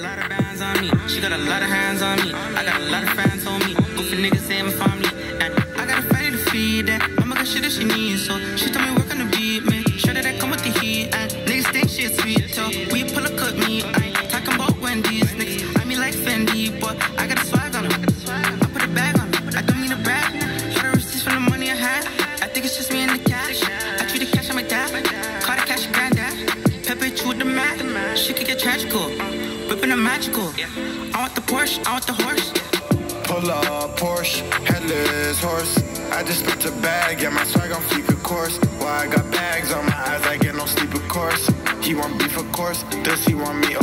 lot of bands on me. She got a lot of hands on me. I got a lot of fans on me. Goofy niggas say my family. And I got a family to feed that. Mama got shit that she needs. So she told me on the beat, man. Sure that I come with the heat. And niggas think shit sweet. So we pull a cut me. I ain't talking about Wendy's. Niggas, I mean like Fendi. But I got a swag on them. I put a bag on them. I don't mean a brag. Got a receipts from the money I had. I think it's just me and the cash. I treat the cash on my dad. Call the cash granddad. Pepper chew the mat. She could get tragical. Whipping a magical. Yeah. I want the Porsche. I want the horse. Pull up, Porsche, headless horse. I just spent a bag, yeah, my swag on fleek, of course. Why I got bags on my eyes, I get no sleep, of course. He want beef, of course. Does he want me